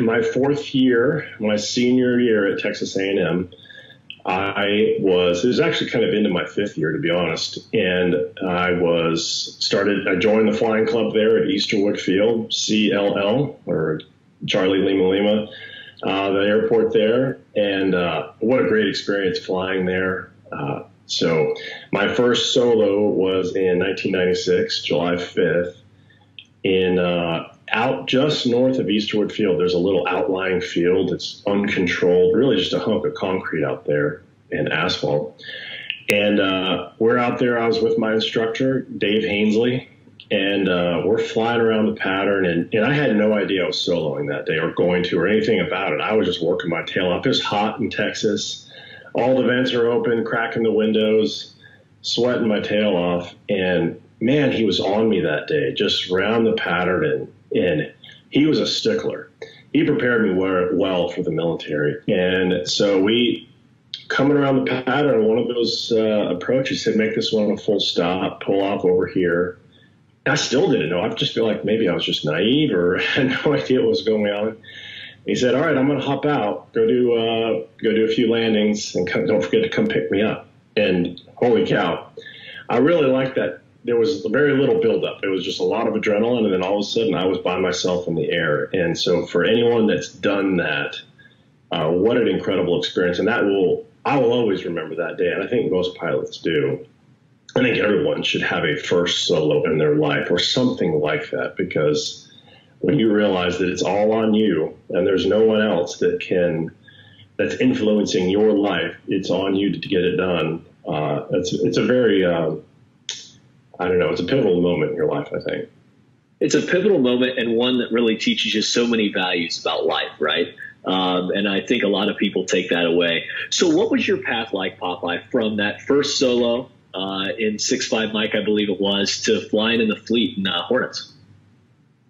my fourth year, my senior year at Texas A&M, I was, it was actually kind of into my fifth year, to be honest. And I was started, I joined the flying club there at Easterwood Field, CLL, or Charlie Lima Lima, uh, the airport there. And uh, what a great experience flying there. Uh, so my first solo was in 1996, July 5th, in uh, out just north of Easterwood Field. There's a little outlying field. It's uncontrolled, really just a hunk of concrete out there and asphalt. And uh, we're out there. I was with my instructor, Dave Hainsley, and uh, we're flying around the pattern. And, and I had no idea I was soloing that day or going to or anything about it. I was just working my tail off. It was hot in Texas all the vents are open, cracking the windows, sweating my tail off. And man, he was on me that day, just round the pattern. And, and he was a stickler. He prepared me well for the military. And so we, coming around the pattern, one of those uh, approaches said, make this one a full stop, pull off over here. I still didn't know. I just feel like maybe I was just naive or had no idea what was going on he said, "All right, I'm going to hop out, go do uh, go do a few landings, and come, don't forget to come pick me up." And holy cow, I really liked that. There was very little buildup. It was just a lot of adrenaline, and then all of a sudden, I was by myself in the air. And so, for anyone that's done that, uh, what an incredible experience! And that will I will always remember that day, and I think most pilots do. I think everyone should have a first solo in their life or something like that because when you realize that it's all on you and there's no one else that can that's influencing your life. It's on you to get it done. Uh, it's it's a very uh, I don't know. It's a pivotal moment in your life. I think it's a pivotal moment and one that really teaches you so many values about life, right? Um, and I think a lot of people take that away. So, what was your path like, Popeye, from that first solo uh, in six five Mike, I believe it was, to flying in the fleet in uh, Hornets?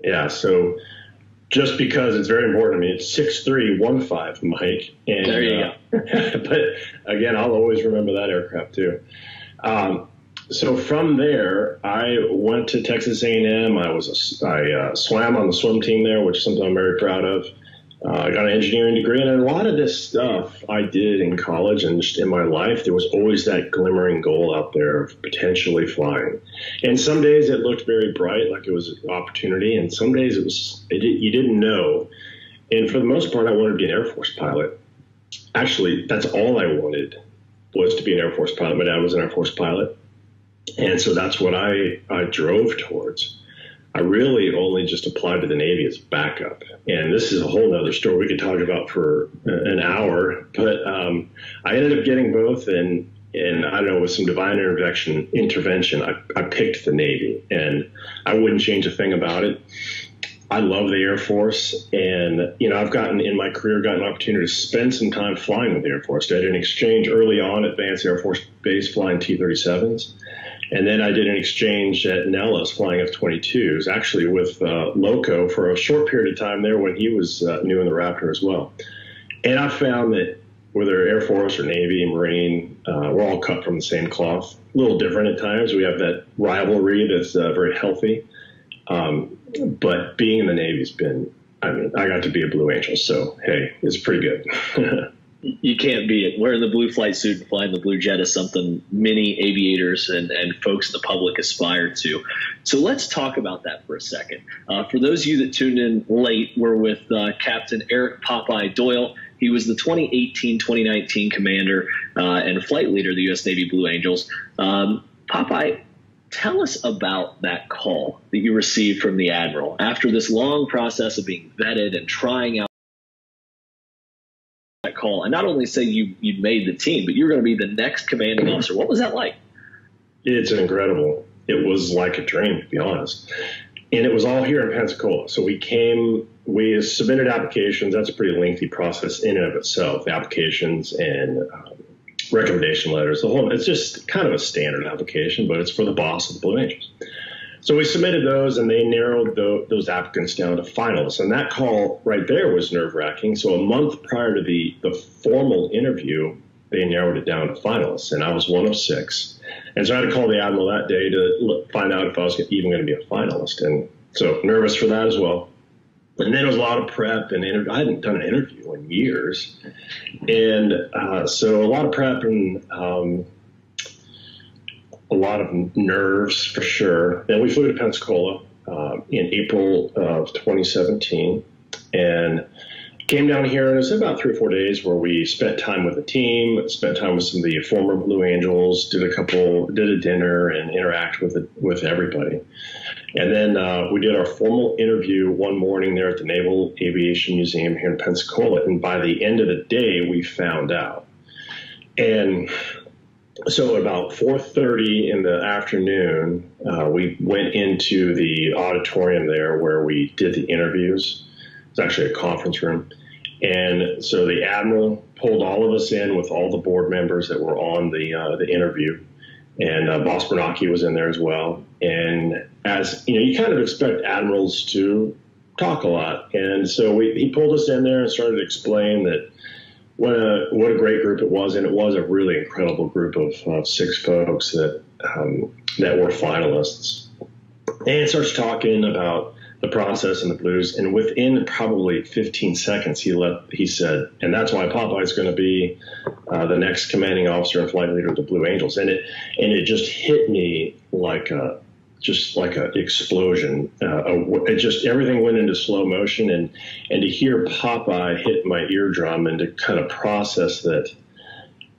Yeah. So just because it's very important to me, it's six three one five, Mike. And, there you uh, go. but again, I'll always remember that aircraft too. Um, so from there, I went to Texas A&M. I was a, I uh, swam on the swim team there, which is something I'm very proud of. Uh, I got an engineering degree, and a lot of this stuff I did in college and just in my life, there was always that glimmering goal out there of potentially flying. And some days it looked very bright, like it was an opportunity, and some days it was it, you didn't know. And for the most part, I wanted to be an Air Force pilot. Actually, that's all I wanted was to be an Air Force pilot. My dad was an Air Force pilot, and so that's what I I drove towards. I really only just applied to the Navy as backup. And this is a whole other story we could talk about for an hour. But um, I ended up getting both, and and I don't know, with some divine intervention, intervention, I, I picked the Navy, and I wouldn't change a thing about it. I love the Air Force, and you know, I've gotten in my career gotten an opportunity to spend some time flying with the Air Force. I did an exchange early on at Vance Air Force Base flying T-37s and then I did an exchange at Nellis flying F 22s, actually with uh, Loco for a short period of time there when he was uh, new in the Raptor as well. And I found that whether Air Force or Navy, Marine, uh, we're all cut from the same cloth. A little different at times. We have that rivalry that's uh, very healthy. Um, but being in the Navy has been, I mean, I got to be a Blue Angel, so hey, it's pretty good. you can't beat it. Wearing the blue flight suit and flying the blue jet is something many aviators and, and folks in the public aspire to. So let's talk about that for a second. Uh, for those of you that tuned in late, we're with uh, Captain Eric Popeye Doyle. He was the 2018-2019 commander uh, and flight leader of the U.S. Navy Blue Angels. Um, Popeye, tell us about that call that you received from the admiral after this long process of being vetted and trying out and not only say you you made the team, but you're going to be the next commanding officer. What was that like? It's incredible. It was like a dream, to be honest. And it was all here in Pensacola. So we came, we submitted applications. That's a pretty lengthy process in and of itself. Applications and um, recommendation letters. The whole it's just kind of a standard application, but it's for the boss of the Blue Angels. So we submitted those, and they narrowed the, those applicants down to finalists. And that call right there was nerve wracking. So a month prior to the the formal interview, they narrowed it down to finalists, and I was one of six. And so I had to call the admiral that day to look, find out if I was even going to be a finalist. And so nervous for that as well. and then it was a lot of prep and I hadn't done an interview in years, and uh, so a lot of prep and um, a lot of nerves for sure. Then we flew to Pensacola uh, in April of 2017, and came down here and it was about three or four days where we spent time with the team, spent time with some of the former Blue Angels, did a couple, did a dinner and interact with the, with everybody. And then uh, we did our formal interview one morning there at the Naval Aviation Museum here in Pensacola. And by the end of the day, we found out. And so about 4.30 in the afternoon, uh, we went into the auditorium there where we did the interviews. It's actually a conference room. And so the admiral pulled all of us in with all the board members that were on the uh, the interview, and uh, Boss Bernacchi was in there as well. And as you know, you kind of expect admirals to talk a lot, and so we, he pulled us in there and started to explain that what a what a great group it was, and it was a really incredible group of six folks that um, that were finalists. And starts talking about the process and the blues. And within probably 15 seconds, he let he said, and that's why Popeye is going to be uh, the next commanding officer and flight leader of the Blue Angels. And it and it just hit me like a just like an explosion. Uh, it just everything went into slow motion, and and to hear Popeye hit my eardrum and to kind of process that.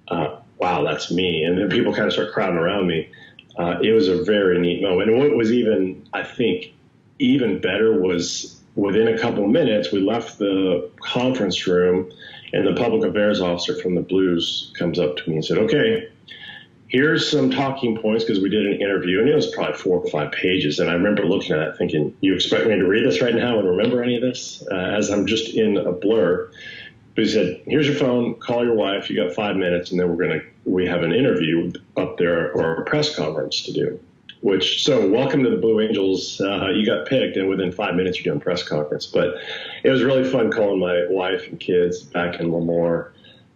Uh, wow, that's me. And then people kind of start crowding around me. Uh, it was a very neat moment. And what was even, I think, even better was within a couple minutes, we left the conference room, and the public affairs officer from the Blues comes up to me and said, "Okay, here's some talking points because we did an interview, and it was probably four or five pages. And I remember looking at it thinking, "You expect me to read this right now and remember any of this?" Uh, as I'm just in a blur. But he said, "Here's your phone. Call your wife. You got five minutes, and then we're gonna we have an interview up there or a press conference to do." which so welcome to the Blue Angels. Uh, you got picked, and within five minutes you're doing press conference. But it was really fun calling my wife and kids back in Lemoore.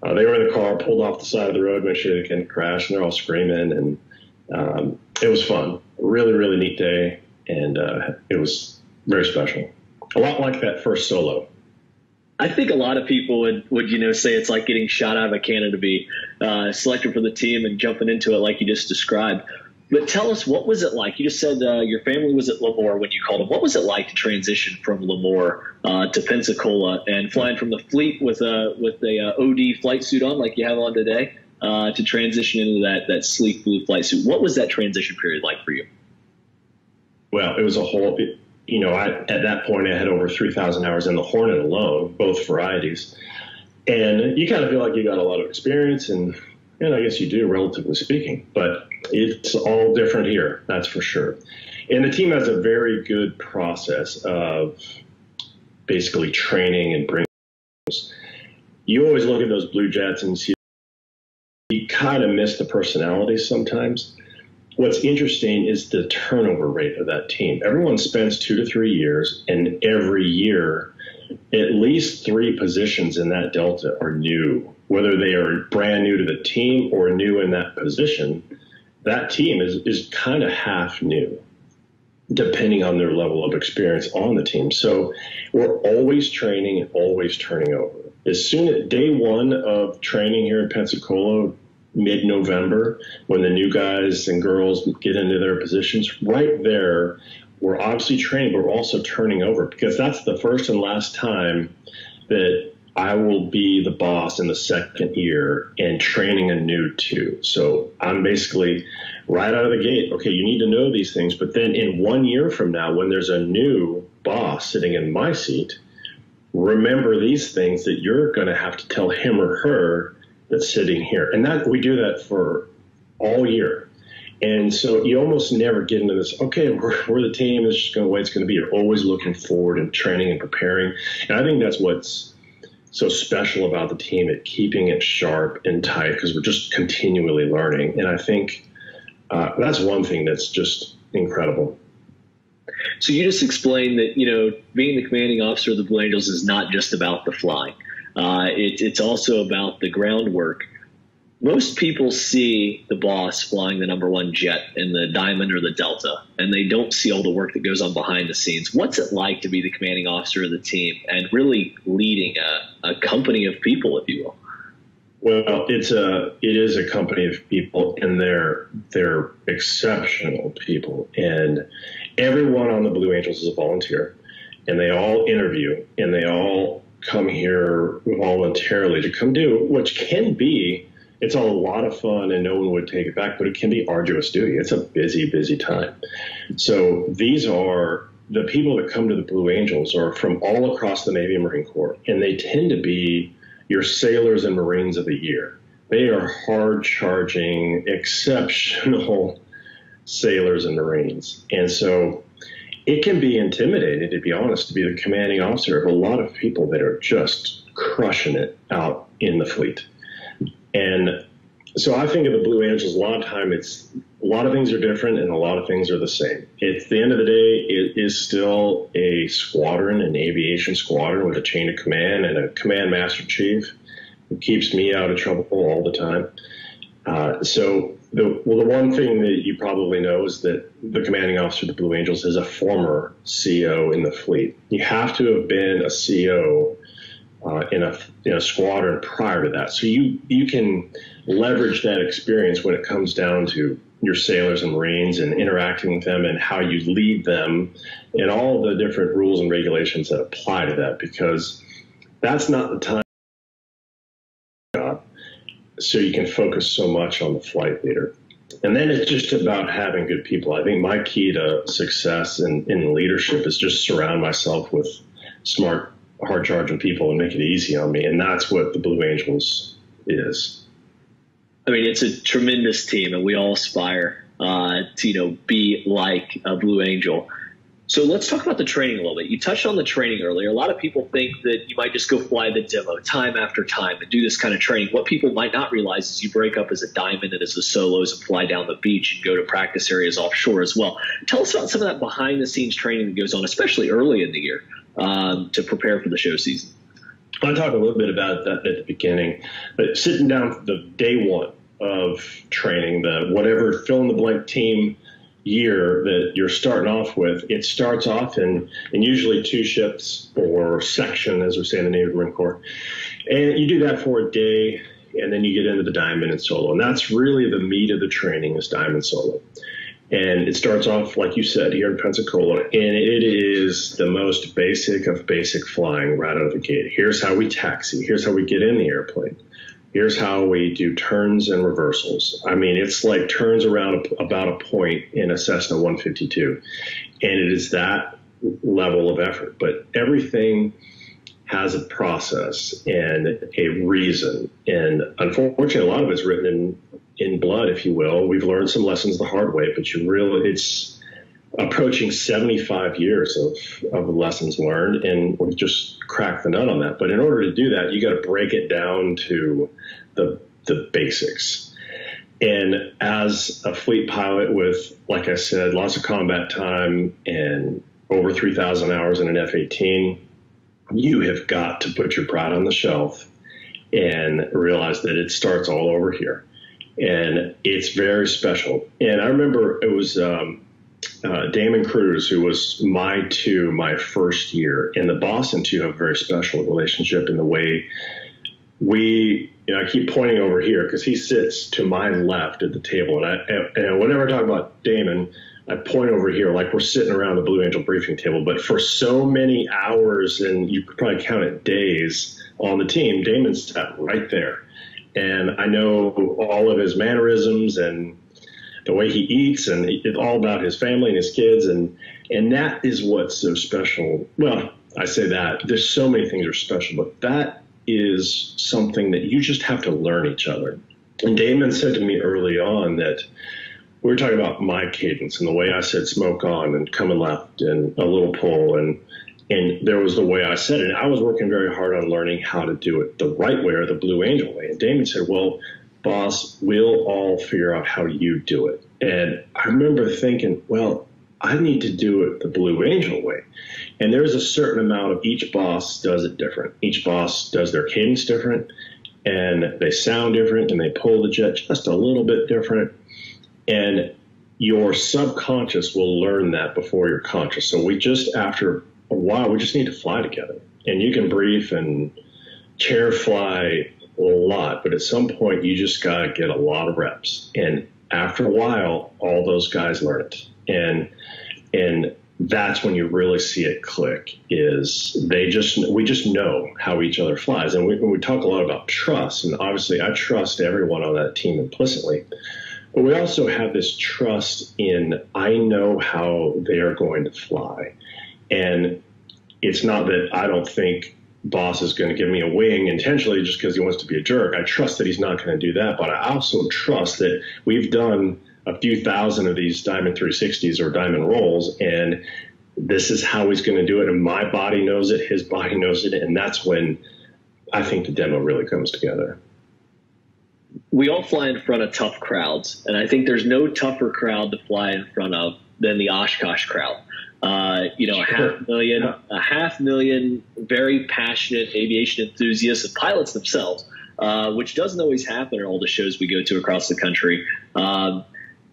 Uh, they were in the car, pulled off the side of the road, make sure they couldn't crash, and they're all screaming, and um, it was fun. Really, really neat day, and uh, it was very special. A lot like that first solo. I think a lot of people would, would you know say it's like getting shot out of a cannon to be uh, selected for the team and jumping into it like you just described. But tell us, what was it like? You just said uh, your family was at Lemoore when you called them. What was it like to transition from Lemoore uh, to Pensacola and flying from the fleet with a with a uh, OD flight suit on, like you have on today, uh, to transition into that that sleek blue flight suit? What was that transition period like for you? Well, it was a whole. It, you know, I, at that point, I had over 3,000 hours in the Hornet alone, both varieties. And you kind of feel like you got a lot of experience and and I guess you do, relatively speaking, but it's all different here, that's for sure. And the team has a very good process of basically training and bringing. You always look at those Blue Jets and see you kind of miss the personalities sometimes. What's interesting is the turnover rate of that team. Everyone spends two to three years, and every year, at least three positions in that delta are new whether they are brand new to the team or new in that position, that team is, is kind of half new, depending on their level of experience on the team. So we're always training and always turning over. As soon as day one of training here in Pensacola, mid November, when the new guys and girls get into their positions, right there, we're obviously training, but we're also turning over because that's the first and last time that I will be the boss in the second year and training a new two. So I'm basically right out of the gate. Okay, you need to know these things, but then in one year from now, when there's a new boss sitting in my seat, remember these things that you're going to have to tell him or her that's sitting here. And that we do that for all year. And so you almost never get into this, okay, we're, we're the team, it's just going to way it's going to be. You're always looking forward and training and preparing. And I think that's what's so special about the team at keeping it sharp and tight because we're just continually learning. And I think uh, that's one thing that's just incredible. So you just explained that you know being the commanding officer of the Blue Angels is not just about the flying. Uh, it, it's also about the groundwork. Most people see the boss flying the number one jet in the Diamond or the Delta, and they don't see all the work that goes on behind the scenes. What's it like to be the commanding officer of the team and really leading a, a company of people, if you will? Well, it's a it is a company of people, and they're they're exceptional people, and everyone on the Blue Angels is a volunteer, and they all interview, and they all come here voluntarily to come do, which can be it's a lot of fun and no one would take it back, but it can be arduous duty. It's a busy, busy time. So these are the people that come to the Blue Angels are from all across the Navy and Marine Corps, and they tend to be your sailors and Marines of the year. They are hard charging, exceptional sailors and Marines. And so it can be intimidating, to be honest, to be the commanding officer of a lot of people that are just crushing it out in the fleet. And so I think of the Blue Angels a lot of time. It's a lot of things are different and a lot of things are the same. At the end of the day, it is still a squadron, an aviation squadron with a chain of command and a command master chief who keeps me out of trouble all the time. Uh, so the well, the one thing that you probably know is that the commanding officer of the Blue Angels is a former CO in the fleet. You have to have been a CO uh, in a in a squadron prior to that. So you you can leverage that experience when it comes down to your sailors and Marines and interacting with them and how you lead them and all the different rules and regulations that apply to that because that's not the time. So you can focus so much on the flight leader. And then it's just about having good people. I think my key to success in, in leadership is just surround myself with smart hard charging people and make it easy on me. And that's what the Blue Angels is. I mean, it's a tremendous team, and we all aspire uh, to you know be like a Blue Angel. So let's talk about the training a little bit. You touched on the training earlier. A lot of people think that you might just go fly the demo time after time and do this kind of training. What people might not realize is you break up as a diamond and as a solos and fly down the beach and go to practice areas offshore as well. Tell us about some of that behind the scenes training that goes on, especially early in the year um, to prepare for the show season? I talked a little bit about that at the beginning, but sitting down the day one of training, the whatever fill in the blank team year that you're starting off with, it starts off in, in usually two shifts or section, as we say in the Navy Marine Corps. And you do that for a day, and then you get into the diamond and solo. And that's really the meat of the training is diamond solo. And it starts off, like you said, here in Pensacola, and it is the most basic of basic flying right out of the gate. Here's how we taxi. Here's how we get in the airplane. Here's how we do turns and reversals. I mean, it's like turns around about a point in a Cessna 152. And it is that level of effort. But everything has a process and a reason. And unfortunately, a lot of it's written in in blood, if you will. We've learned some lessons the hard way, but you really, it's approaching 75 years of, of lessons learned, and we've just cracked the nut on that. But in order to do that, you got to break it down to the, the basics. And as a fleet pilot with, like I said, lots of combat time and over 3,000 hours in an F 18, you have got to put your pride on the shelf and realize that it starts all over here and it's very special. And I remember it was um, uh, Damon Kroes, who was my two my first year, and the Boston two have a very special relationship in the way we. You know, I keep pointing over here because he sits to my left at the table, and I and whenever I talk about Damon. I point over here like we're sitting around the Blue Angel briefing table, but for so many hours, and you could probably count it days on the team, Damon's sat right there and I know all of his mannerisms and the way he eats, and it's all about his family and his kids, and and that is what's so special. Well, I say that there's so many things are special, but that is something that you just have to learn each other. And Damon said to me early on that we were talking about my cadence and the way I said smoke on and coming left and a little pull and and there was the way I said it. I was working very hard on learning how to do it the right way or the Blue Angel way. And Damon said, Well, boss, we'll all figure out how you do it. And I remember thinking, Well, I need to do it the Blue Angel way. And there's a certain amount of each boss does it different. Each boss does their cadence different. and they sound different and they pull the jet just a little bit different. And your subconscious will learn that before your conscious. So we just, after a while, we just need to fly together. And you can brief and chair fly a lot, but at some point you just got to get a lot of reps. And after a while, all those guys learn it. And, and that's when you really see it click is they just we just know how each other flies and we, we talk a lot about trust and obviously i trust everyone on that team implicitly but we also have this trust in i know how they are going to fly and it's not that i don't think boss is going to give me a wing intentionally just because he wants to be a jerk i trust that he's not going to do that but i also trust that we've done a few thousand of these Diamond 360s or Diamond rolls, and this is how he's going to do it. And my body knows it, his body knows it, and that's when I think the demo really comes together. We all fly in front of tough crowds, and I think there's no tougher crowd to fly in front of than the Oshkosh crowd. Uh, you know, a half million, a half million very passionate aviation enthusiasts and pilots themselves, uh, which doesn't always happen at all the shows we go to across the country. Um,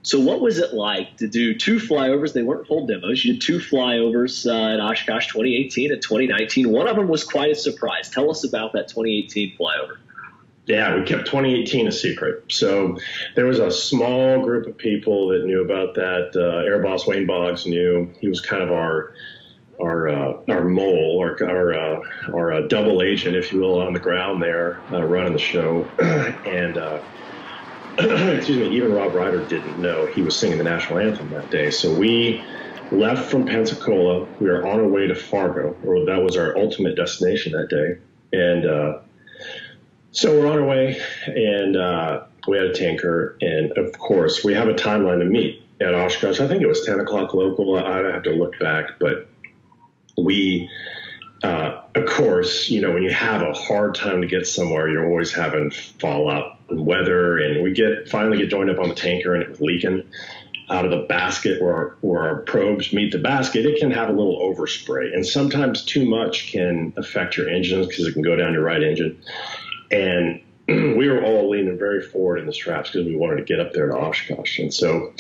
so, what was it like to do two flyovers? They weren't full demos. You did two flyovers uh, at Oshkosh 2018 and 2019. One of them was quite a surprise. Tell us about that 2018 flyover. Yeah, we kept 2018 a secret. So there was a small group of people that knew about that. Uh, Air Boss Wayne Boggs knew. He was kind of our our uh, our mole, our our, uh, our uh, double agent, if you will, on the ground there, uh, running the show, and uh, excuse me, even Rob Reider didn't know he was singing the national anthem that day. So we left from Pensacola. We were on our way to Fargo, or that was our ultimate destination that day. And so we're on our way, and uh, we had a tanker, and of course we have a timeline to meet at Oshkosh. I think it was 10 o'clock local. I don't have to look back, but we. Uh, of course, you know, when you have a hard time to get somewhere, you're always having fallout and weather, and we get finally get joined up on the tanker, and it was leaking out of the basket where our, where our probes meet the basket. It can have a little overspray, and sometimes too much can affect your engines because it can go down your right engine. And we were all leaning very forward in the straps because we wanted to get up there to Oshkosh, and so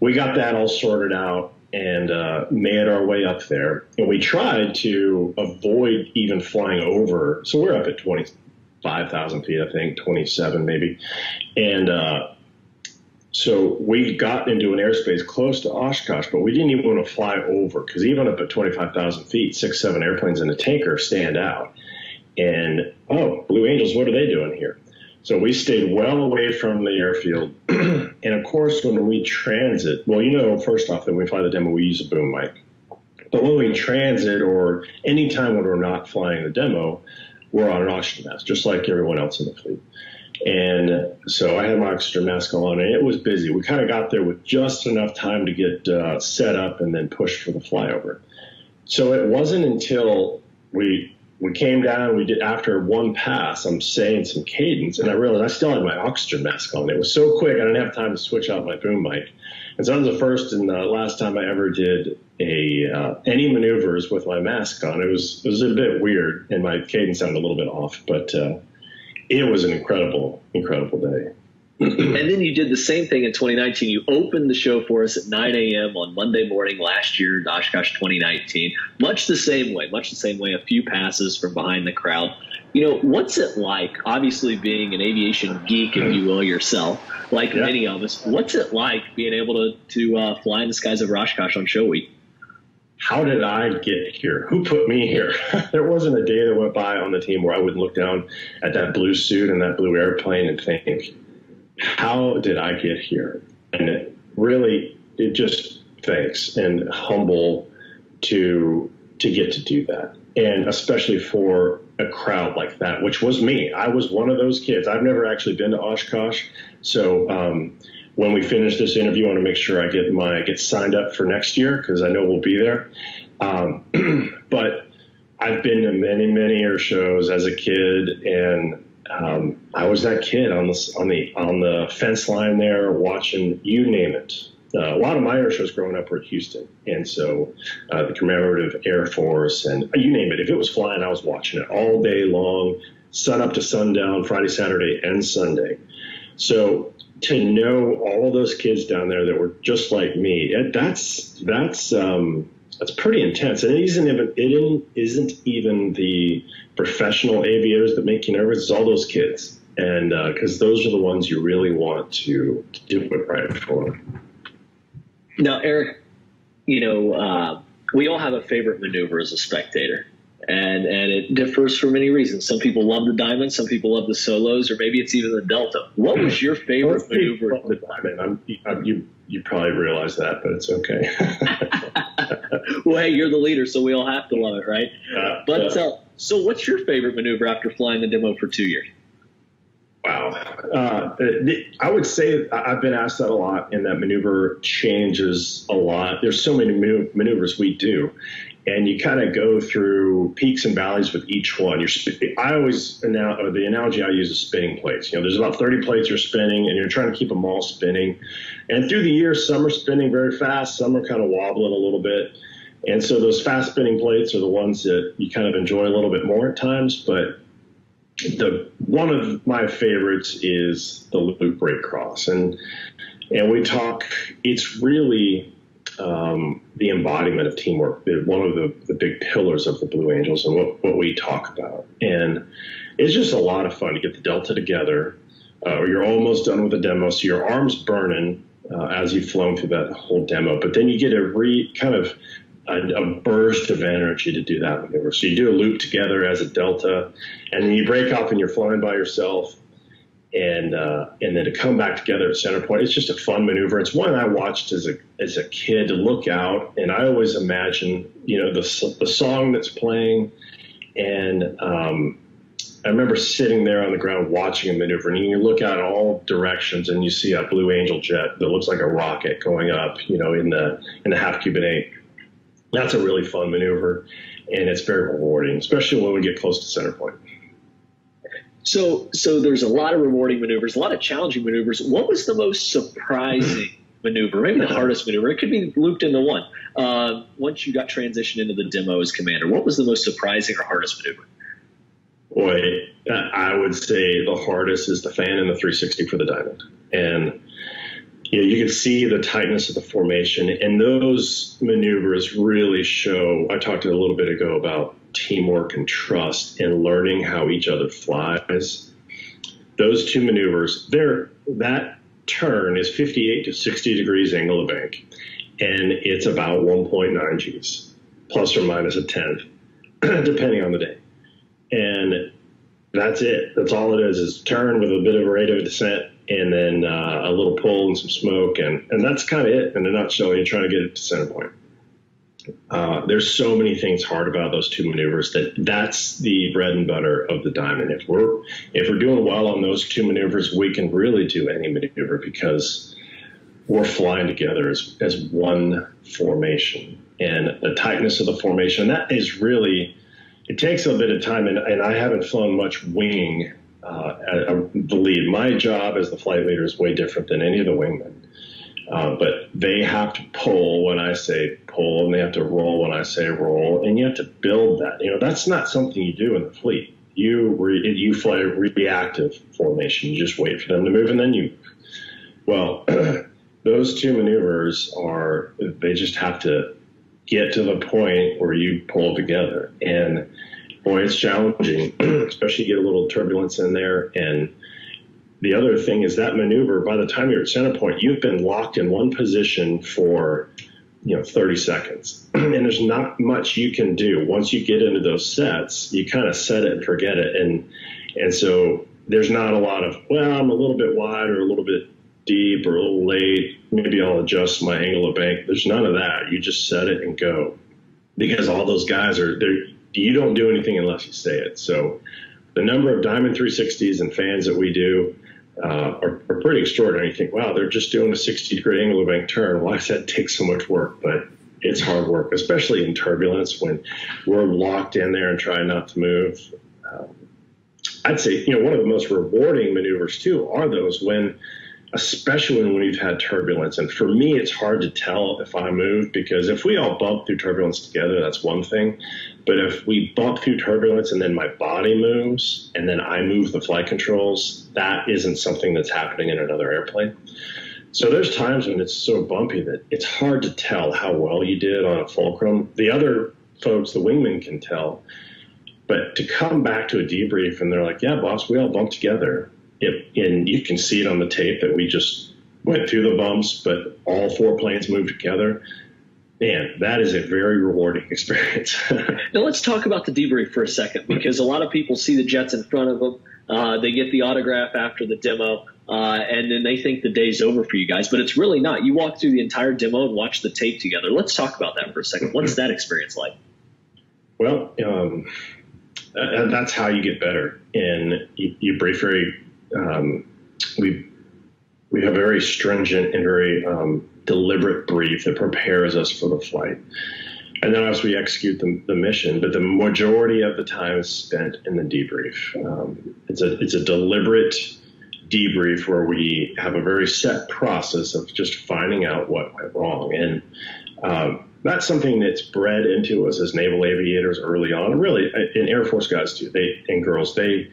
we got that all sorted out and uh, made our way up there. And we tried to avoid even flying over. So we're up at 25,000 feet, I think, 27 maybe. And uh, so we got into an airspace close to Oshkosh, but we didn't even want to fly over because even up at 25,000 feet, six, seven airplanes in a tanker stand out. And oh, Blue Angels, what are they doing here? So we stayed well away from the airfield. and of course, when we transit, well, you know, first off, when we fly the demo, we use a boom mic. But when we transit or anytime when we're not flying the demo, we're on an oxygen mask, just like everyone else in the fleet. And so I had my oxygen mask on, and it was busy. We kind of got there with just enough time to get uh, set up and then pushed for the flyover. So it wasn't until we we came down, we did after one pass, I'm saying some cadence, and I realized I still had my oxygen mask on. It was so quick, I didn't have time to switch out my boom mic. And so that was the first and the last time I ever did a uh, any maneuvers with my mask on. It was it was a bit weird, and my cadence sounded a little bit off, but uh, it was an incredible, incredible day. And then you did the same thing in 2019. You opened the show for us at 9 a.m. on Monday morning last year, Oshkosh 2019. Much the same way, much the same way. A few passes from behind the crowd. You know, what's it like? Obviously, being an aviation geek, if you will, yourself, like yeah. many of us. What's it like being able to to uh, fly in the skies of Oshkosh on show week? how did I get here? Who put me here? there wasn't a day that went by on the team where I wouldn't look down at that blue suit and that blue airplane and think, how did I get here? And it really, it just thanks and humble to to get to do that, and especially for a crowd like that, which was me. I was one of those kids. I've never actually been to Oshkosh, so. Um, when we finish this interview, I want to make sure I get my get signed up for next year because I know we'll be there. Um, but I've been to many many air shows as a kid, and um, I was that kid on the on the on the fence line there watching you name it. Uh, a lot of my air shows growing up were at Houston, and so uh, the commemorative Air Force and uh, you name it. If it was flying, I was watching it all day long sun up to sundown, Friday, Saturday, and Sunday. So to know all those kids down there that were just like me, that's that's um, that's pretty intense. And it isn't even it isn't even the professional aviators that make you nervous. It's all those kids, and because uh, those are the ones you really want to, to do it right for. Now, Eric, you know, uh, we all have a favorite maneuver as a spectator. And, and it differs for many reasons. Some people love the diamond, some people love the solos, or maybe it's even the delta. What was your favorite maneuver? The diamond. I'm, you you probably realize that, but it's okay. well, hey, you're the leader, so we all have to love it, right? Uh, but uh, so, what's your favorite maneuver after flying the demo for two years? Wow. Uh, I would say I've been asked that a lot, and that maneuver changes a lot. There's so many maneuvers we do, and you kind of go through peaks and valleys with each one. You're, I always now the analogy I use is spinning plates. You know, there's about 30 plates you're spinning, and you're trying to keep them all spinning. And through the year, some are spinning very fast, some are kind of wobbling a little bit. And so those fast spinning plates are the ones that you kind of enjoy a little bit more at times, but the one of my favorites is the loop break cross, and and we talk. It's really um, the embodiment of teamwork. One of the, the big pillars of the Blue Angels, and what, what we talk about. And it's just a lot of fun to get the Delta together. Uh, you're almost done with the demo, so your arm's burning uh, as you've flown through that whole demo. But then you get a re kind of a, a, burst of energy to do that maneuver. So you do a loop together as a delta, and then you break off and you're flying by yourself, and uh, and then to come back together at center point. It's just a fun maneuver. It's one I watched as a as a kid to look out, and I always imagine you know the the song that's playing, and um, I remember sitting there on the ground watching a maneuver, and you look out all directions, and you see a Blue Angel jet that looks like a rocket going up, you know, in the in the half Cuban eight that's a really fun maneuver, and it's very rewarding, especially when we get close to center point. So, so there's a lot of rewarding maneuvers, a lot of challenging maneuvers. What was the most surprising maneuver? Maybe the hardest maneuver. It could be looped into one. Uh, once you got transitioned into the demo as commander, what was the most surprising or hardest maneuver? Boy, I would say the hardest is the fan and the 360 for the diamond, and you, know, you can see the tightness of the formation, and those maneuvers really show. I talked a little bit ago about teamwork and trust and learning how each other flies. Those two maneuvers, there that turn is 58 to 60 degrees angle of bank, and it's about 1.9 Gs, plus or minus a tenth, depending on the day. And that's it. That's all it is, is turn with a bit of a rate of descent and then uh, a little pull and some smoke, and and that's kind of it in a nutshell. You're trying to get it to center point. Uh, there's so many things hard about those two maneuvers that that's the bread and butter of the diamond. If we're if we're doing well on those two maneuvers, we can really do any maneuver because we're flying together as as one formation. And the tightness of the formation, that is really it takes a bit of time. And, and I haven't flown much wing uh, the lead. My job as the flight leader is way different than any of the wingmen. Uh, but they have to pull when I say pull, and they have to roll when I say roll, and you have to build that. You know, that's not something you do in the fleet. You re, you fly a reactive formation. You just wait for them to move, and then you. Well, those two maneuvers are they just have to get to the point where you pull together, and boy, it's challenging, especially get a little turbulence in there. And the other thing is that maneuver, by the time you're at center point, you've been locked in one position for, you know, 30 seconds. and there's not much you can do. Once you get into those sets, you kind of set it and forget it. And, and so there's not a lot of, well, I'm a little bit wide or a little bit deep or a little late. Maybe I'll adjust my angle of bank. There's none of that. You just set it and go because all those guys are, they're, you don't do anything unless you say it. So the number of Diamond 360s and fans that we do uh, are, are, pretty extraordinary. You think, wow, they're just doing a 60 degree angle of bank turn. Why does that take so much work? But it's hard work, especially in turbulence when we're locked in there and trying not to move. Um, I'd say, you know, one of the most rewarding maneuvers too are those when especially when we've had turbulence. And for me, it's hard to tell if I move because if we all bump through turbulence together, that's one thing. But if we bump through turbulence and then my body moves and then I move the flight controls, that isn't something that's happening in another airplane. So there's times when it's so bumpy that it's hard to tell how well you did on a fulcrum. The other folks, the wingmen, can tell. But to come back to a debrief and they're like, yeah, boss, we all bumped together it, and you can see it on the tape that we just went through the bumps, but all four planes moved together. Man, that is a very rewarding experience. now let's talk about the debrief for a second, because a lot of people see the jets in front of them. Uh, they get the autograph after the demo, uh, and then they think the day's over for you guys, but it's really not. You walk through the entire demo and watch the tape together. Let's talk about that for a second. What's that experience like? Well, um, that's how you get better, and you, you brief very um, we we have very stringent and very um, deliberate brief that prepares us for the flight. And then as we execute the, the, mission, but the majority of the time is spent in the debrief. Um, it's a it's a deliberate debrief where we have a very set process of just finding out what went wrong, and um, that's something that's bred into us as naval aviators early on, really in Air Force guys too. They and girls they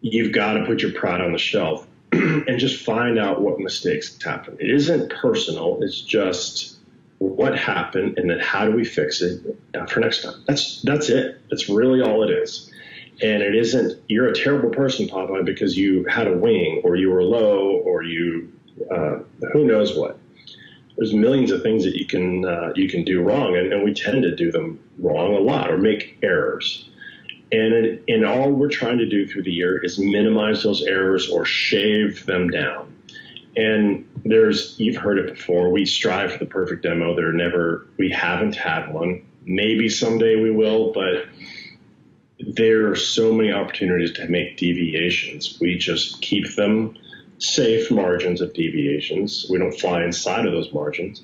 you've got to put your pride on the shelf and just find out what mistakes happened. It isn't personal. It's just what happened and then how do we fix it for next time. That's that's it. That's really all it is. And it isn't you're a terrible person, Popeye, because you had a wing or you were low or you uh, who knows what. There's millions of things that you can uh, you can do wrong, and, and we tend to do them wrong a lot or make errors. And, and all we're trying to do through the year is minimize those errors or shave them down. And there's, you've heard it before, we strive for the perfect demo. There never, we haven't had one. Maybe someday we will, but there are so many opportunities to make deviations. We just keep them safe margins of deviations. We don't fly inside of those margins.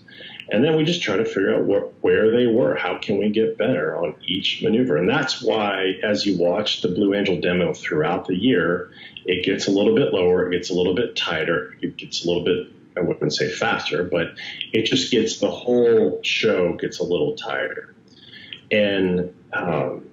And then we just try to figure out wh- where they were. How can we get better on each maneuver? And that's why, as you watch the Blue Angel demo throughout the year, it gets a little bit lower, it gets a little bit tighter, it gets a little bit, I wouldn't say faster, but it just gets the whole show gets a little tighter. And um,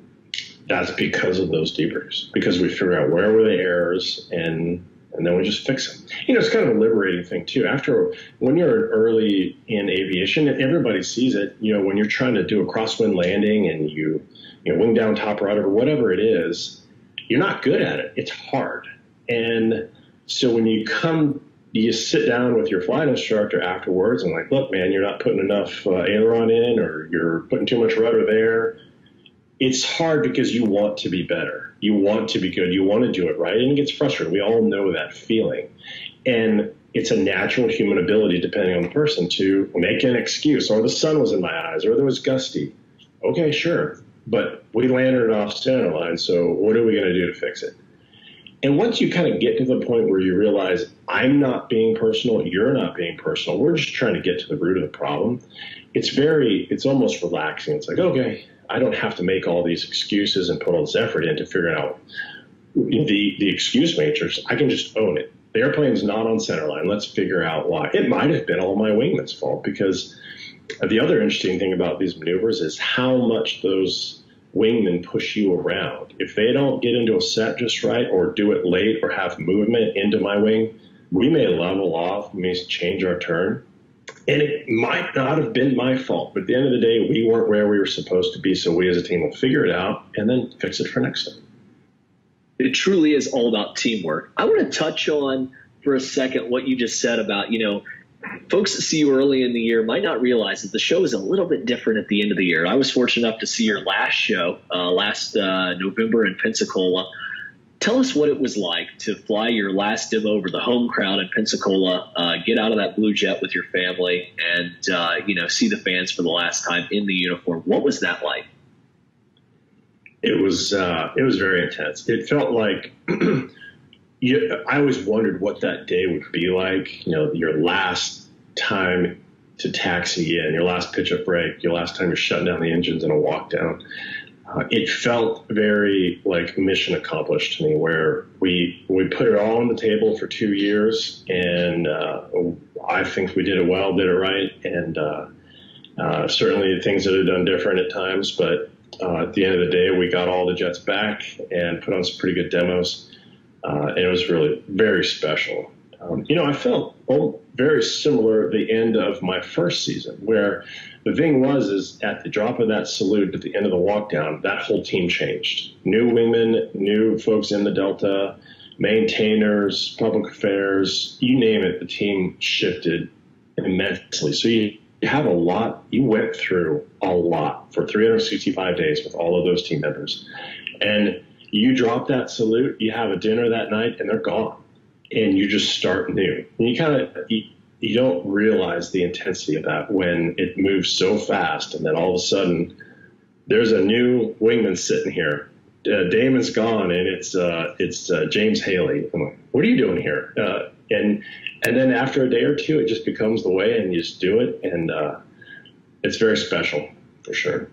that's because of those debriefs, because we figure out where were the errors and and then we just fix them. You know, it's kind of a liberating thing too. After when you're early in aviation, everybody sees it. You know, when you're trying to do a crosswind landing and you, you know, wing down top rudder or whatever it is, you're not good at it. It's hard. And so when you come, you sit down with your flight instructor afterwards and like, look, man, you're not putting enough uh, aileron in, or you're putting too much rudder there. It's hard because you want to be better you want to be good. You want to do it right. And it gets frustrating. We all know that feeling. And it's a natural human ability, depending on the person, to make an excuse. Or the sun was in my eyes, or there was gusty. Okay, sure. But we landed off center line, so what are we going to do to fix it? And once you kind of get to the point where you realize I'm not being personal, you're not being personal, we're just trying to get to the root of the problem. It's very, it's almost relaxing. It's like, okay, I don't have to make all these excuses and put all this effort into figuring out the the excuse matrix. I can just own it. The airplane's not on center line. Let's figure out why. It might have been all my wingman's fault because the other interesting thing about these maneuvers is how much those wingmen push you around. If they don't get into a set just right or do it late or have movement into my wing, we may level off, we may change our turn. And it might not have been my fault, but at the end of the day, we weren't where we were supposed to be. So we as a team will figure it out and then fix it for next time. It truly is all about teamwork. I want to touch on for a second what you just said about, you know, folks that see you early in the year might not realize that the show is a little bit different at the end of the year. I was fortunate enough to see your last show uh, last uh, November in Pensacola. Tell us what it was like to fly your last demo over the home crowd in Pensacola, uh, get out of that blue jet with your family, and uh, you know see the fans for the last time in the uniform. What was that like? It was uh, it was very intense. It felt like you, I always wondered what that day would be like. You know, your last time to taxi in, your last pitch up break, your last time you're shutting down the engines in a walk down. Uh, it felt very like mission accomplished to me where we we put it all on the table for two years and uh, I think we did it well, did it right, and uh, uh certainly things that are done different at times, but uh, at the end of the day, we got all the jets back and put on some pretty good demos, uh, and it was really very special. Um, you know, I felt very similar at the end of my first season, where the thing was is at the drop of that salute at the end of the walk down, that whole team changed. New wingmen, new folks in the Delta, maintainers, public affairs, you name it, the team shifted immensely. So you have a lot, you went through a lot for 365 days with all of those team members. And you drop that salute, you have a dinner that night, and they're gone. And you just start new. And you kind of, you don't realize the intensity of that when it moves so fast, and then all of a sudden, there's a new wingman sitting here. Uh, Damon's gone, and it's uh, it's uh, James Haley. I'm like, what are you doing here? Uh, and and then after a day or two, it just becomes the way, and you just do it, and uh, it's very special for sure.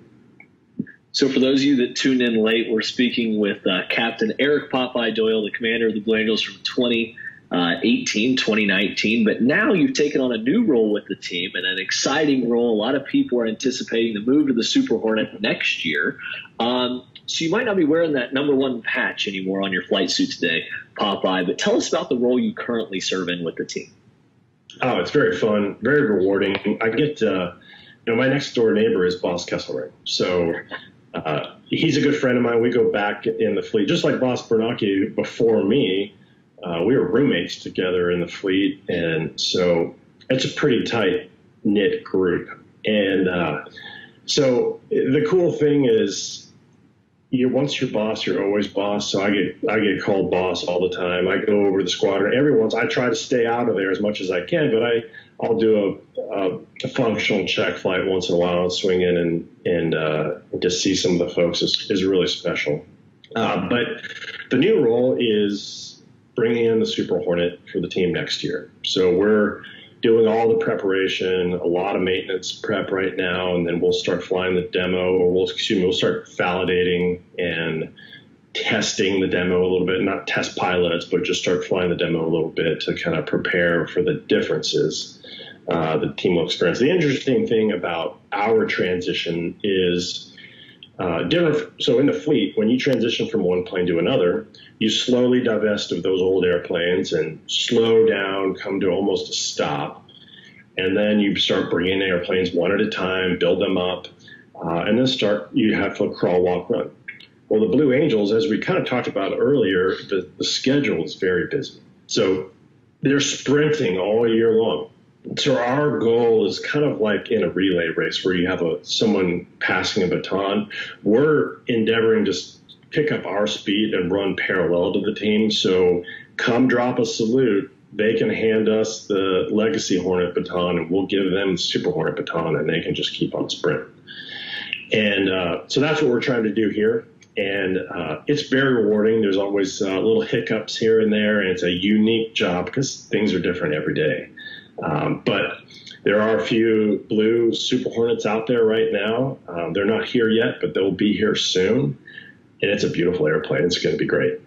So, for those of you that tuned in late, we're speaking with uh, Captain Eric Popeye Doyle, the commander of the Blue Angels from 20- uh, 18, 2019. But now you've taken on a new role with the team and an exciting role. A lot of people are anticipating the move to the Super Hornet next year. Um, so you might not be wearing that number one patch anymore on your flight suit today, Popeye. But tell us about the role you currently serve in with the team. Oh, it's very fun, very rewarding. I get, uh, you know, my next door neighbor is Boss Kesselring. So uh, he's a good friend of mine. We go back in the fleet, just like Boss Bernacchi before me. Uh, we were roommates together in the fleet. And so it's a pretty tight knit group. And uh, so the cool thing is, you once you're boss, you're always boss. So I get I get called boss all the time. I go over the squadron every once. I try to stay out of there as much as I can, but I I'll do a, a, a functional check flight once in a while and swing in and and uh, just see some of the folks is, is really special. Uh, but the new role is bringing in the Super Hornet for the team next year. So we're doing all the preparation, a lot of maintenance prep right now, and then we'll start flying the demo, or we'll excuse me, we'll start validating and testing the demo a little bit, not test pilots, but just start flying the demo a little bit to kind of prepare for the differences uh, the team will experience. The interesting thing about our transition is uh, different. So in the fleet, when you transition from one plane to another, you slowly divest of those old airplanes and slow down, come to almost a stop. And then you start bringing airplanes one at a time, build them up, uh, and then start, you have to crawl, walk, run. Well, the Blue Angels, as we kind of talked about earlier, the, the schedule is very busy. So they're sprinting all year long. So our goal is kind of like in a relay race where you have a someone passing a baton. We're endeavoring to pick up our speed and run parallel to the team. So come drop a salute, they can hand us the Legacy Hornet baton, and we'll give them the Super Hornet baton, and they can just keep on sprint. And uh, so that's what we're trying to do here. And uh, it's very rewarding. There's always uh, little hiccups here and there, and it's a unique job because things are different every day. Um, but there are a few blue Super Hornets out there right now. Um, they're not here yet, but they'll be here soon and it's a beautiful airplane. It's going to be great.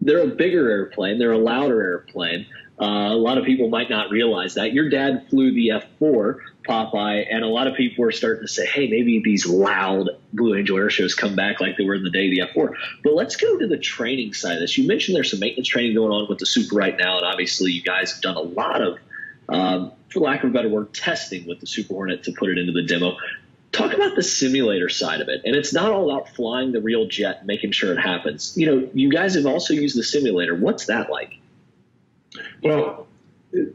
They're a bigger airplane. They're a louder airplane. Uh, a lot of people might not realize that. Your dad flew the F4 Popeye, and a lot of people are starting to say, hey, maybe these loud Blue Angel air shows come back like they were in the day of the F4. But let's go to the training side of this. You mentioned there's some maintenance training going on with the Super right now, and obviously you guys have done a lot of, um, for lack of a better word, testing with the Super Hornet to put it into the demo talk about the simulator side of it. And it's not all about flying the real jet, making sure it happens. You know, you guys have also used the simulator. What's that like? Well,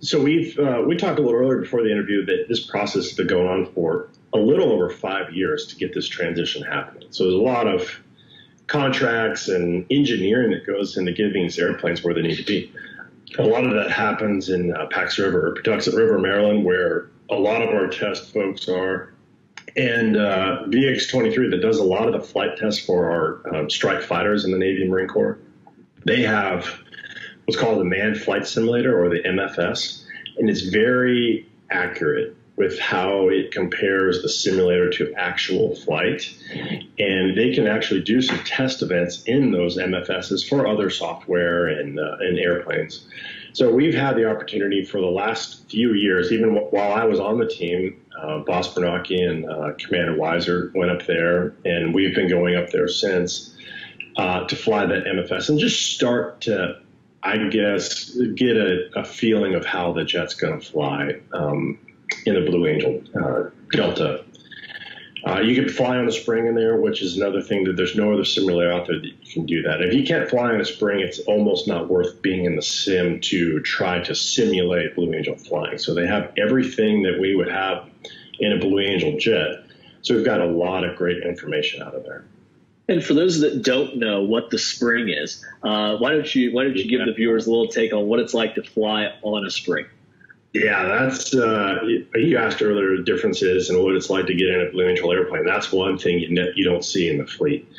so we've uh, we talked a little earlier before the interview that this process has been going on for a little over five years to get this transition happening. So there's a lot of contracts and engineering that goes into getting these airplanes where they need to be. A lot of that happens in uh, Pax River, or Patuxent River, Maryland, where a lot of our test folks are and uh, VX23 that does a lot of the flight tests for our um, strike fighters in the Navy and Marine Corps. They have what's called the Manned Flight Simulator or the MFS, and it's very accurate with how it compares the simulator to actual flight. And they can actually do some test events in those MFSs for other software and, uh, and airplanes. So we've had the opportunity for the last few years, even while I was on the team, uh, Boss Bernacchi and uh, Commander Weiser went up there, and we've been going up there since uh, to fly that MFS and just start to, I guess, get a, a feeling of how the jet's going to fly. Um, in the Blue Angel uh, Delta. Uh, you can fly on a spring in there, which is another thing that there's no other simulator out there that you can do that. If you can't fly on a spring, it's almost not worth being in the sim to try to simulate Blue Angel flying. So they have everything that we would have in a Blue Angel jet. So we've got a lot of great information out of there. And for those that don't know what the spring is, uh, why don't you why don't you give the viewers a little take on what it's like to fly on a spring? Yeah, that's uh, you asked earlier the differences and what it's like to get in a Blue Angel airplane. That's one thing you ne- you don't see in the fleet.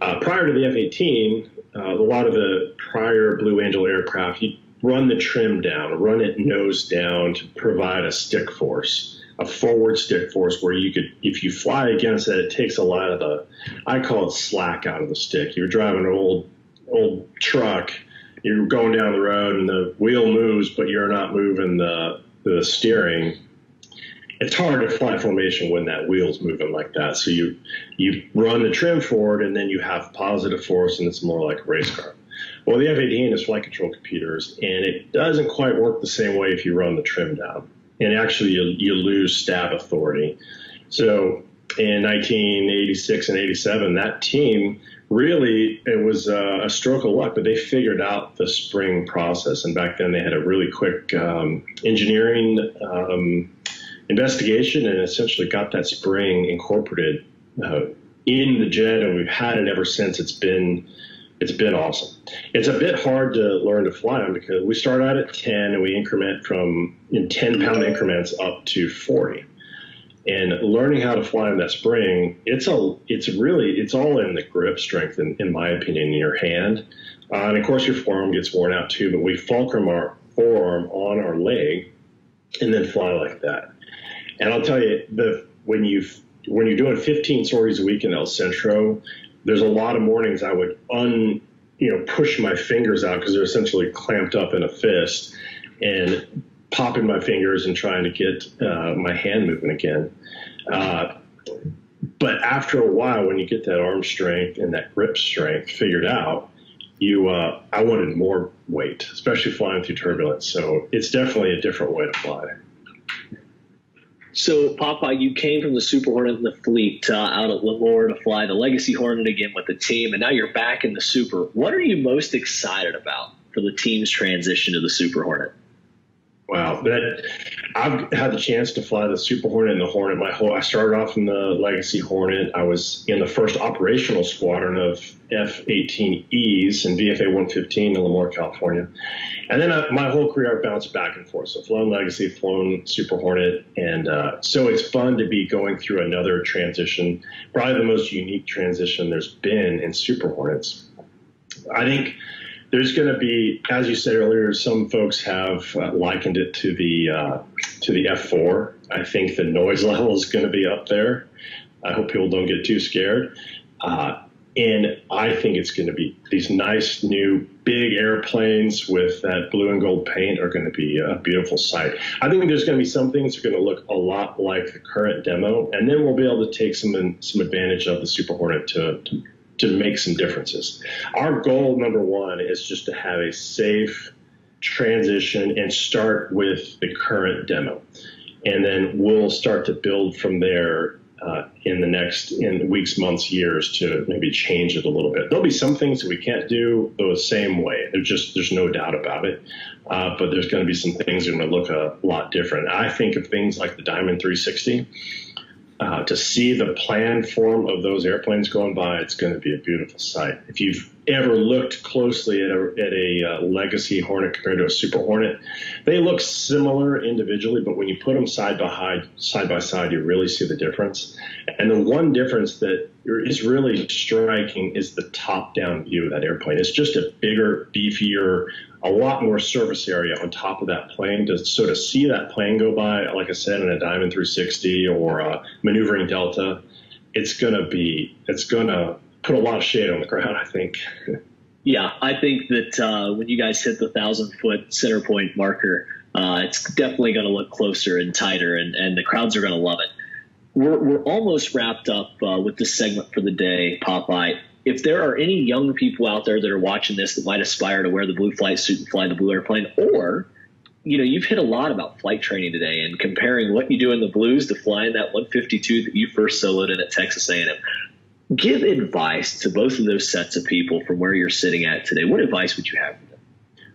Uh, prior to the F-18, uh, a lot of the prior Blue Angel aircraft, you run the trim down, run it nose down to provide a stick force, a forward stick force where you could, if you fly against it, it takes a lot of the, I call it slack out of the stick. You're driving an old old truck you're going down the road and the wheel moves, but you're not moving the the steering. It's hard to fly formation when that wheel's moving like that. So you you run the trim forward and then you have positive force and it's more like a race car. Well, the F-18 is flight control computers, and it doesn't quite work the same way if you run the trim down. And actually, you, you lose stab authority. So in 1986 and 87, that team really it was uh, a stroke of luck, but they figured out the spring process. And back then they had a really quick um, engineering um, investigation and essentially got that spring incorporated uh, in the jet, and we've had it ever since. It's been it's been awesome. It's a bit hard to learn to fly on because we start out at 10 and we increment from in 10 pound increments up to 40 and learning how to fly in that spring, it's a, it's really, it's all in the grip strength, in, in my opinion, in your hand. Uh, and of course, your forearm gets worn out too. But we fulcrum our forearm on our leg, and then fly like that. And I'll tell you, the when you when you're doing 15 sorties a week in El Centro, there's a lot of mornings I would un you know push my fingers out because they're essentially clamped up in a fist and popping my fingers and trying to get uh, my hand moving again. Uh, but after a while, when you get that arm strength and that grip strength figured out, you uh, I wanted more weight, especially flying through turbulence. So it's definitely a different way to fly. So, Papa, you came from the Super Hornet in the fleet uh, out at Lemoore to fly the Legacy Hornet again with the team, and now you're back in the Super. What are you most excited about for the team's transition to the Super Hornet? Wow, that I've had the chance to fly the Super Hornet and the Hornet. My whole I started off in the Legacy Hornet. I was in the first operational squadron of F-18Es and VFA 115 in Lemoore, California, and then I, my whole career I've bounced back and forth. So flown Legacy, flown Super Hornet, and uh, so it's fun to be going through another transition. Probably the most unique transition there's been in Super Hornets. I think there's going to be, as you said earlier, some folks have uh, likened it to the uh, to the F4. I think the noise level is going to be up there. I hope people don't get too scared. Uh, and I think it's going to be these nice new big airplanes with that blue and gold paint are going to be a beautiful sight. I think there's going to be some things that are going to look a lot like the current demo, and then we'll be able to take some some advantage of the Super Hornet to, to to make some differences. Our goal, number one, is just to have a safe transition and start with the current demo. And then we'll start to build from there uh, in the next in weeks, months, years to maybe change it a little bit. There'll be some things that we can't do the same way. There's just there's no doubt about it. Uh, but there's going to be some things that are going to look a lot different. I think of things like the Diamond 360 uh, to see the plan form of those airplanes going by, it's going to be a beautiful sight. If you've ever looked closely at a, at a uh, legacy Hornet compared to a Super Hornet, they look similar individually, but when you put them side by side, side by side, you really see the difference. And the one difference that is really striking is the top down view of that airplane. It's just a bigger, beefier, a lot more surface area on top of that plane to sort of see that plane go by, like I said, in a Diamond 360 or a maneuvering Delta. It's going to be, it's going to put a lot of shade on the ground. I think. Yeah, I think that uh, when you guys hit the thousand foot center point marker, uh, it's definitely going to look closer and tighter, and, and the crowds are going to love it. We're, we're almost wrapped up uh, with this segment for the day, Popeye. If there are any young people out there that are watching this that might aspire to wear the blue flight suit and fly the blue airplane, or you know, you've hit a lot about flight training today and comparing what you do in the blues to flying that 152 that you first soloed in at Texas A&M give advice to both of those sets of people from where you're sitting at today. What advice would you have for them?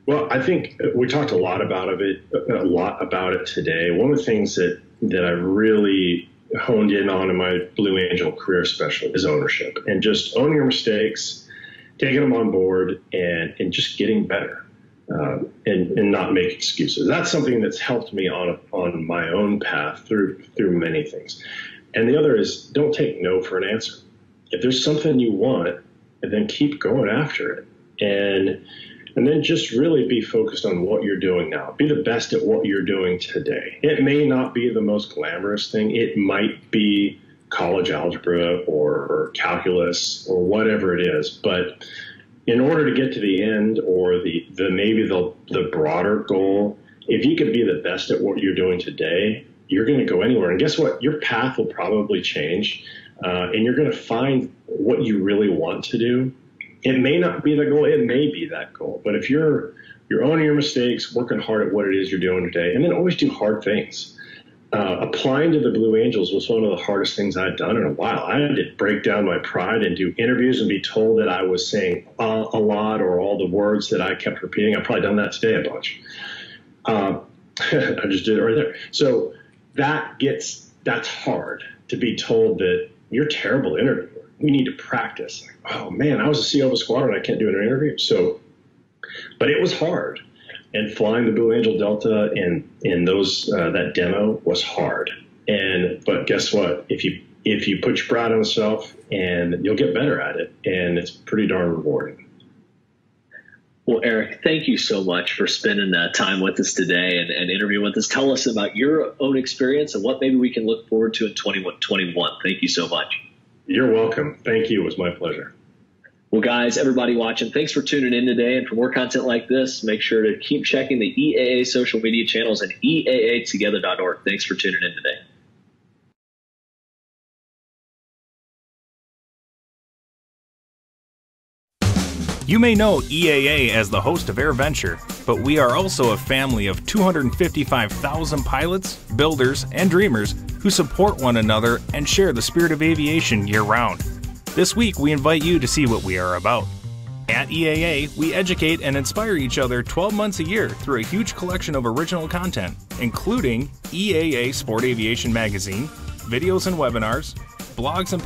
Well, I think uh, we talked a lot about it, uh, a lot about it today. One of the things that that I really honed in on in my Blue Angel career special is ownership and just owning your mistakes, taking them on board, and and just getting better. Um, and, and not make excuses. That's something that's helped me on on my own path through through many things. And the other is don't take no for an answer if there's something you want, and then keep going after it. And and then just really be focused on what you're doing now. Be the best at what you're doing today. It may not be the most glamorous thing. It might be college algebra or, or calculus or whatever it is, but in order to get to the end or the, the maybe the, the broader goal, if you could be the best at what you're doing today, you're going to go anywhere. And guess what? Your path will probably change uh, and you're going to find what you really want to do. It may not be the goal, it may be that goal, but if you're you're owning your mistakes, working hard at what it is you're doing today, and then always do hard things. Uh, applying to the Blue Angels was one of the hardest things I'd done in a while. I had to break down my pride and do interviews and be told that I was saying a lot or all the words that I kept repeating. I've probably done that today a bunch. Uh, I just did it right there. So that gets that's hard to be told that you're terrible interviewer. We need to practice. Like, oh man, I was a CO of a squadron. I can't do an interview. So, but it was hard. And flying the Blue Angel Delta and in those uh, that demo was hard. And but guess what? If you if you put your pride on yourself, and you'll get better at it, and it's pretty darn rewarding. Well, Eric, thank you so much for spending uh, time with us today and, and interviewing with us. Tell us about your own experience and what maybe we can look forward to in 2021. Thank you so much. You're welcome. Thank you. It was my pleasure. Well, guys, everybody watching, thanks for tuning in today. And for more content like this, make sure to keep checking the EAA social media channels and EAAtogether.org. Thanks for tuning in today. You may know EAA as the host of AirVenture, but we are also a family of 255,000 pilots, builders, and dreamers who support one another and share the spirit of aviation year round. This week, we invite you to see what we are about. At EAA, we educate and inspire each other 12 months a year through a huge collection of original content, including EAA Sport Aviation Magazine, videos and webinars, blogs and